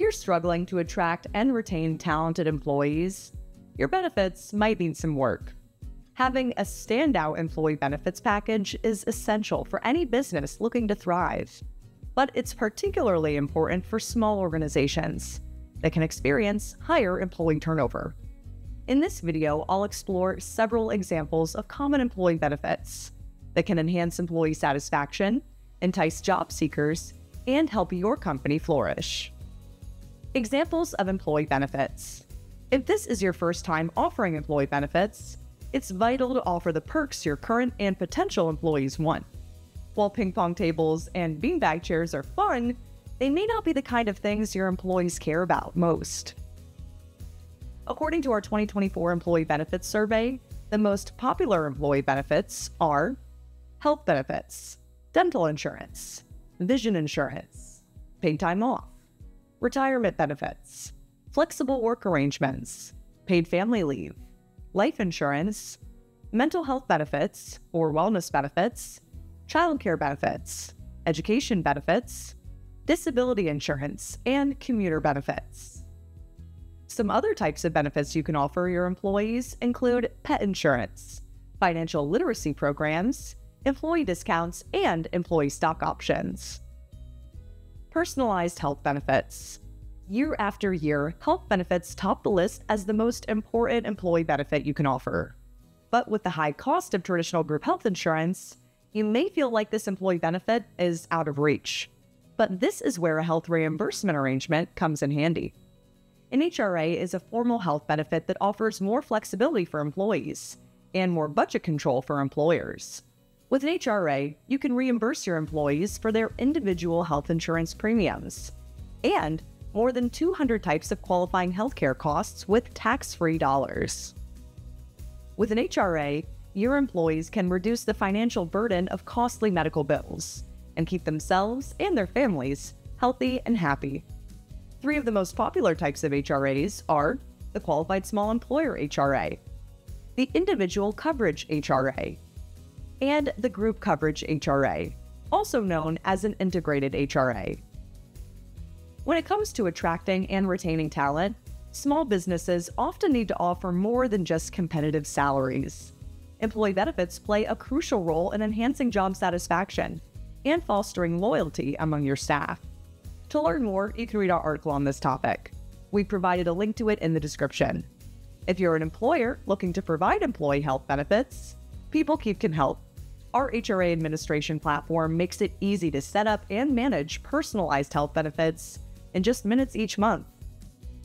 If you're struggling to attract and retain talented employees, your benefits might need some work. Having a standout employee benefits package is essential for any business looking to thrive, but it's particularly important for small organizations that can experience higher employee turnover. In this video, I'll explore several examples of common employee benefits that can enhance employee satisfaction, entice job seekers, and help your company flourish. Examples of employee benefits. If this is your first time offering employee benefits, it's vital to offer the perks your current and potential employees want. While ping pong tables and beanbag chairs are fun, they may not be the kind of things your employees care about most. According to our 2024 Employee Benefits Survey, the most popular employee benefits are health benefits, dental insurance, vision insurance, paid time off, retirement benefits, flexible work arrangements, paid family leave, life insurance, mental health benefits or wellness benefits, childcare benefits, education benefits, disability insurance, and commuter benefits. Some other types of benefits you can offer your employees include pet insurance, financial literacy programs, employee discounts, and employee stock options. Personalized health benefits. Year after year, health benefits top the list as the most important employee benefit you can offer. But with the high cost of traditional group health insurance, you may feel like this employee benefit is out of reach. But this is where a health reimbursement arrangement comes in handy. An HRA is a formal health benefit that offers more flexibility for employees and more budget control for employers. With an HRA, you can reimburse your employees for their individual health insurance premiums and more than 200 types of qualifying healthcare costs with tax free dollars. With an HRA, your employees can reduce the financial burden of costly medical bills and keep themselves and their families healthy and happy. Three of the most popular types of HRAs are the Qualified Small Employer HRA, the Individual Coverage HRA, and the Group Coverage HRA, also known as an Integrated HRA. When it comes to attracting and retaining talent, small businesses often need to offer more than just competitive salaries. Employee benefits play a crucial role in enhancing job satisfaction and fostering loyalty among your staff. To learn more, you can read our article on this topic. We provided a link to it in the description. If you're an employer looking to provide employee health benefits, PeopleKeep can help our HRA administration platform makes it easy to set up and manage personalized health benefits in just minutes each month.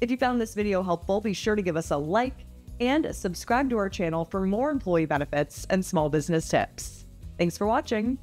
If you found this video helpful, be sure to give us a like and subscribe to our channel for more employee benefits and small business tips. Thanks for watching.